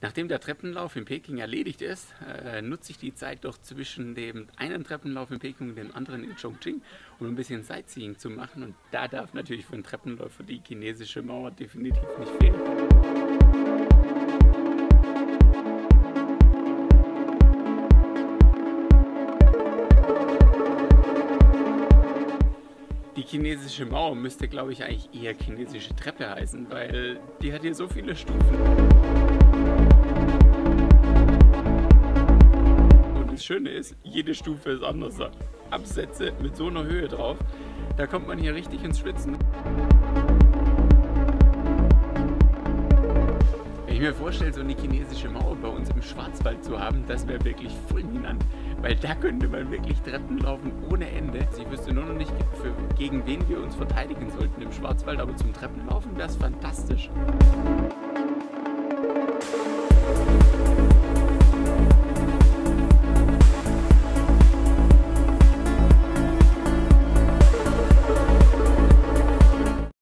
Nachdem der Treppenlauf in Peking erledigt ist, äh, nutze ich die Zeit doch zwischen dem einen Treppenlauf in Peking und dem anderen in Chongqing, um ein bisschen Sightseeing zu machen. Und da darf natürlich für einen Treppenläufer die chinesische Mauer definitiv nicht fehlen. Chinesische Mauer müsste, glaube ich, eigentlich eher chinesische Treppe heißen, weil die hat hier so viele Stufen. Und das Schöne ist, jede Stufe ist anders. Absätze mit so einer Höhe drauf, da kommt man hier richtig ins Schwitzen. Wenn ich mir vorstelle, so eine chinesische Mauer bei uns im Schwarzwald zu haben, das wäre wirklich fulminant. Weil da könnte man wirklich Treppen laufen ohne Ende. Ich wüsste nur noch nicht, für, gegen wen wir uns verteidigen sollten im Schwarzwald, aber zum Treppenlaufen wäre es fantastisch.